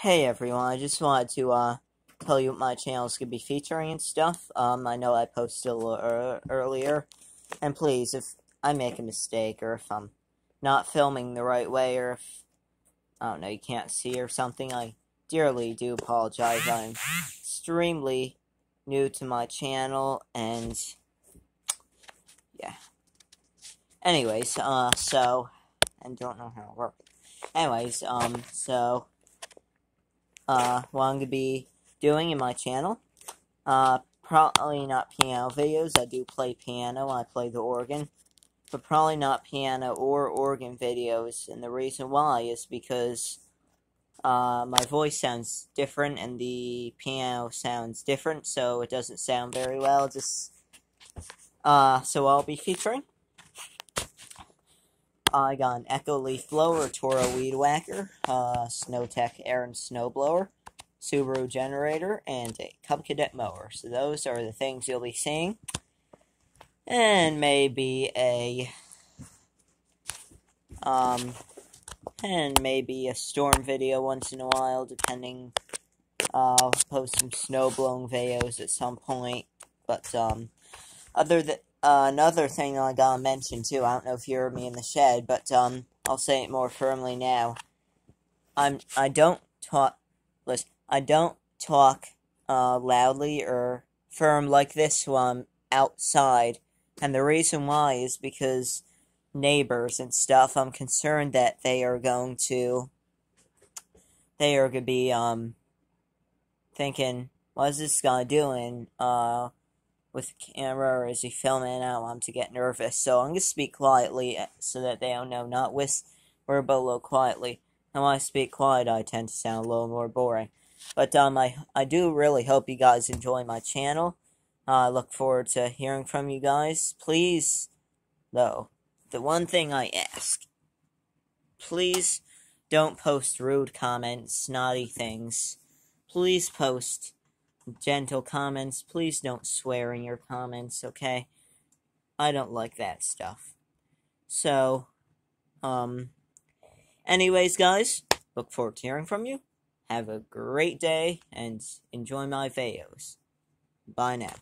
Hey everyone, I just wanted to uh, tell you what my channel is going to be featuring and stuff. Um, I know I posted a little er earlier, and please, if I make a mistake, or if I'm not filming the right way, or if, I don't know, you can't see or something, I dearly do apologize. I'm extremely new to my channel, and, yeah. Anyways, uh, so, and don't know how to work. Anyways, um, so uh, what I'm going to be doing in my channel. Uh, probably not piano videos. I do play piano. I play the organ. But probably not piano or organ videos. And the reason why is because uh, my voice sounds different and the piano sounds different. So it doesn't sound very well. Just uh, So I'll be featuring I got an Echo Leaf Blower, Toro Weed Whacker, uh, Sno-Tek Ariens Snowblower, Subaru Generator, and a Cub Cadet Mower. So those are the things you'll be seeing. And maybe a, um, and maybe a storm video once in a while, depending. Uh, I'll post some snowblowing videos at some point. But, um, other than, another thing I gotta mention too, I don't know if you heard me in the shed, but um, I'll say it more firmly now. I'm I don't talk. Listen, I don't talk uh, loudly or firm like this I'm outside, and the reason why is because neighbors and stuff. I'm concerned that they are going to. They are gonna be um. Thinking, what is this guy doing? Uh with the camera or is he filming? I don't want to get nervous. So I'm to speak quietly eh, so that they don't know, not whisper, but little quietly. And when I speak quiet, I tend to sound a little more boring. But um, I, I do really hope you guys enjoy my channel. Uh, I look forward to hearing from you guys. Please, though, the one thing I ask, please don't post rude comments, snotty things. Please post gentle comments. Please don't swear in your comments, okay? I don't like that stuff. So, um, anyways, guys, look forward to hearing from you. Have a great day and enjoy my videos. Bye now.